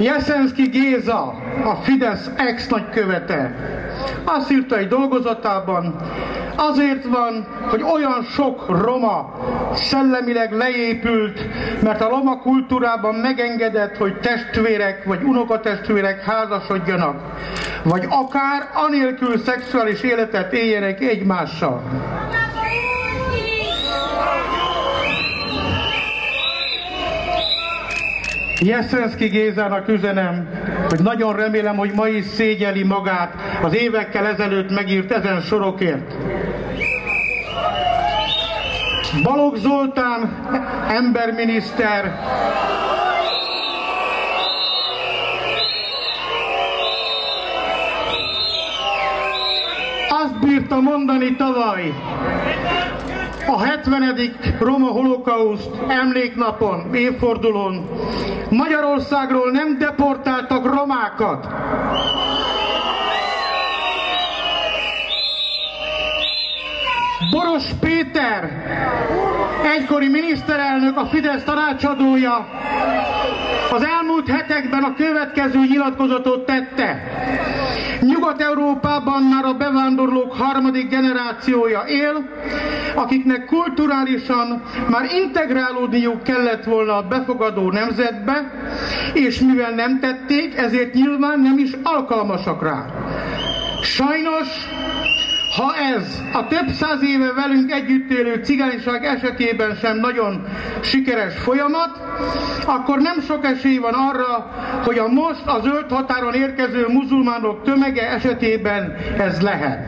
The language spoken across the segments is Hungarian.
Jeszenszki Géza, a Fidesz ex-nagykövete, azt írta egy dolgozatában, azért van, hogy olyan sok roma szellemileg leépült, mert a roma kultúrában megengedett, hogy testvérek vagy unokatestvérek házasodjanak, vagy akár anélkül szexuális életet éljenek egymással. Jeszenszki Gézának üzenem, hogy nagyon remélem, hogy ma is szégyeli magát az évekkel ezelőtt megírt ezen sorokért. Balogh Zoltán, emberminiszter, azt bírta mondani tavaly, a 70. Roma holokauszt emléknapon, évfordulón Magyarországról nem deportáltak romákat. Boros Péter, egykori miniszterelnök, a Fidesz tanácsadója, az elmúlt hetekben a következő nyilatkozatot tette. Nyugat-Európában már a bevándorlók harmadik generációja él, akiknek kulturálisan már integrálódniuk kellett volna a befogadó nemzetbe, és mivel nem tették, ezért nyilván nem is alkalmasak rá. Sajnos ha ez a több száz éve velünk együtt élő cigányság esetében sem nagyon sikeres folyamat, akkor nem sok esély van arra, hogy a most a zöld határon érkező muzulmánok tömege esetében ez lehet.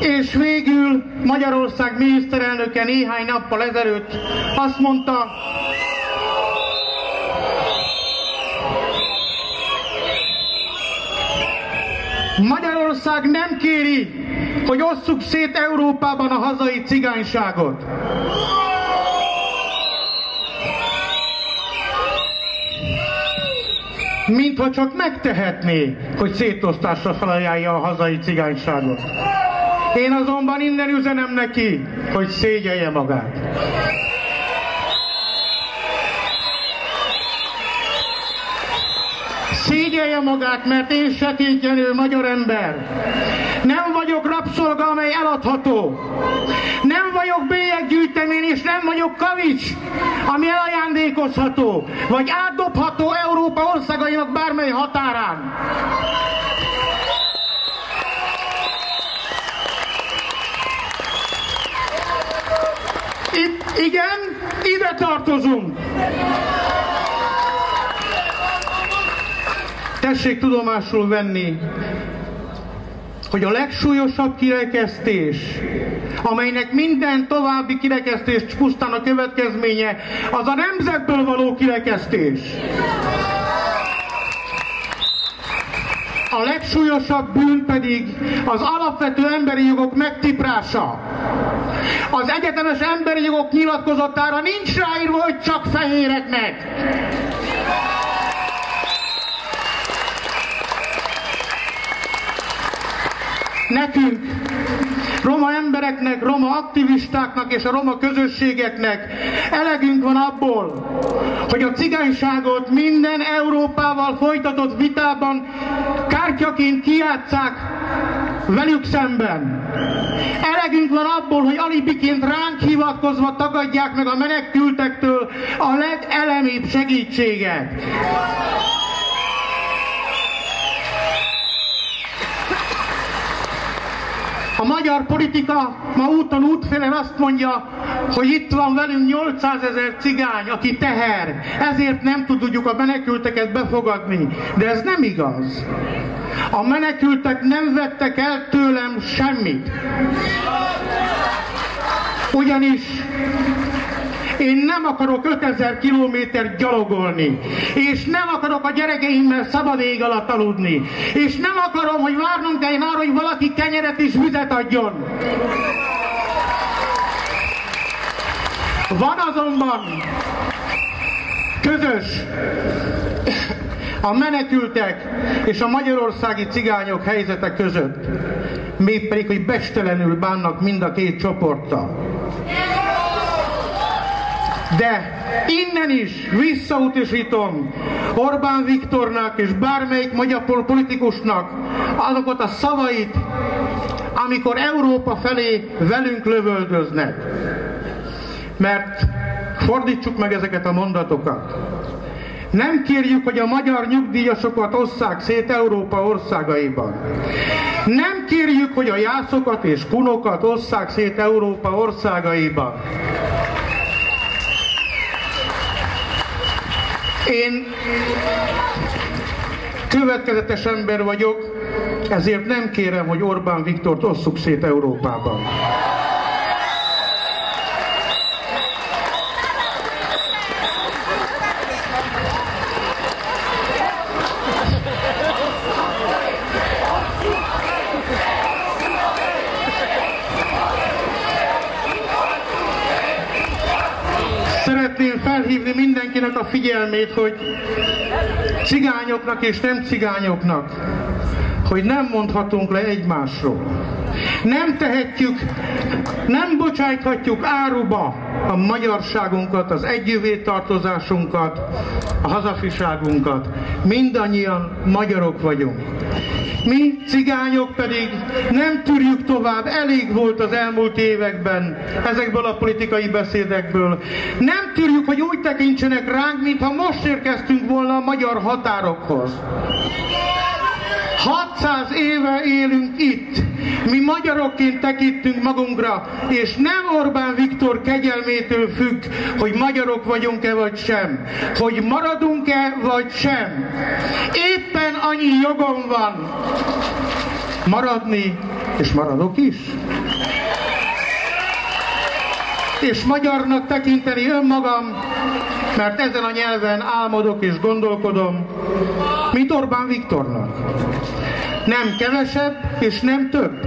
És végül Magyarország miniszterelnöke néhány nappal ezelőtt azt mondta, Magyarország nem kéri, hogy osszuk szét Európában a hazai cigányságot. Mint ha csak megtehetné, hogy szétosztásra felajánlja a hazai cigányságot. Én azonban innen üzenem neki, hogy szégyelje magát. Szégyelje magát, mert én sekétjenő magyar ember. Nem vagyok rabszolga, amely eladható. Nem vagyok bélyeggyűjtemény, és nem vagyok kavics, ami elajándékozható, vagy átdobható Európa országainak bármely határán. Itt, igen, ide tartozunk. Tessék tudomásul venni, hogy a legsúlyosabb kirekesztés, amelynek minden további kirekesztés pusztán a következménye, az a nemzetből való kirekesztés. A legsúlyosabb bűn pedig az alapvető emberi jogok megtiprása. Az egyetemes emberi jogok nyilatkozatára nincs ráírva, hogy csak fehéreknek. Nekünk, roma embereknek, roma aktivistáknak és a roma közösségeknek elegünk van abból, hogy a cigányságot minden Európával folytatott vitában kártyaként kijátszák velük szemben. Elegünk van abból, hogy alibiként ránk hivatkozva tagadják meg a menekültektől a legelemibb segítséget. A magyar politika ma úton útfélen azt mondja, hogy itt van velünk 800 ezer cigány, aki teher, ezért nem tudjuk a menekülteket befogadni. De ez nem igaz. A menekültek nem vettek el tőlem semmit. Ugyanis én nem akarok 5000 kilométer gyalogolni, és nem akarok a gyerekeimmel szabad ég alatt aludni, és nem akarom, hogy várnunk kelljen arra, hogy valaki kenyeret és vizet adjon. Van azonban közös a menekültek és a magyarországi cigányok helyzete között, még hogy bestelenül bánnak mind a két csoporttal. De innen is visszautasítom Orbán Viktornak és bármelyik magyar politikusnak azokat a szavait, amikor Európa felé velünk lövöldöznek. Mert fordítsuk meg ezeket a mondatokat. Nem kérjük, hogy a magyar nyugdíjasokat osszák szét Európa országaiban. Nem kérjük, hogy a jászokat és kunokat osszák szét Európa országaiban. Én következetes ember vagyok, ezért nem kérem, hogy Orbán Viktort osszuk szét Európában. Szeretném felhívni mindenkinek a figyelmét, hogy cigányoknak és nem cigányoknak hogy nem mondhatunk le egymásról. Nem tehetjük, nem bocsájthatjuk áruba a magyarságunkat, az együvé tartozásunkat, a hazafiságunkat. Mindannyian magyarok vagyunk. Mi, cigányok pedig nem tűrjük tovább, elég volt az elmúlt években ezekből a politikai beszédekből. Nem tűrjük, hogy úgy tekintsenek ránk, mintha most érkeztünk volna a magyar határokhoz. 600 éve élünk itt. Mi magyarokként tekintünk magunkra, és nem Orbán Viktor kegyelmétől függ, hogy magyarok vagyunk-e vagy sem. Hogy maradunk-e vagy sem. Éppen annyi jogom van maradni, és maradok is. És magyarnak tekinteni önmagam, mert ezen a nyelven álmodok és gondolkodom, mint Orbán Viktornak. Nem kevesebb és nem több.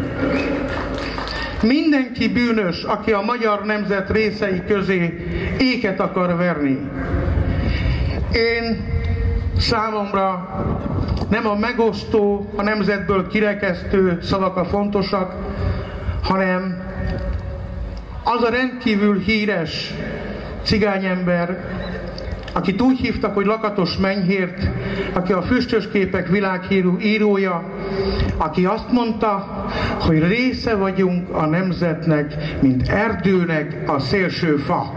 Mindenki bűnös, aki a magyar nemzet részei közé éket akar verni. Én számomra nem a megosztó, a nemzetből kirekesztő szavak a fontosak, hanem az a rendkívül híres cigányember, akit úgy hívtak, hogy Lakatos Menyhért, aki a füstös képek világhírű írója, aki azt mondta, hogy része vagyunk a nemzetnek, mint erdőnek a szélső fa.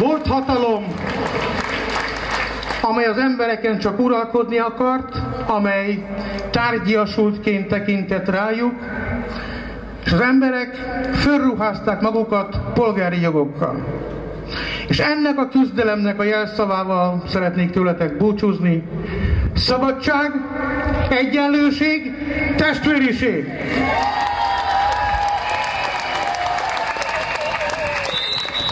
Volt hatalom, amely az embereken csak uralkodni akart, amely tárgyiasultként tekintett rájuk, és az emberek fölruházták magukat polgári jogokkal. És ennek a küzdelemnek a jelszavával szeretnék tőletek búcsúzni. Szabadság, egyenlőség, testvériség.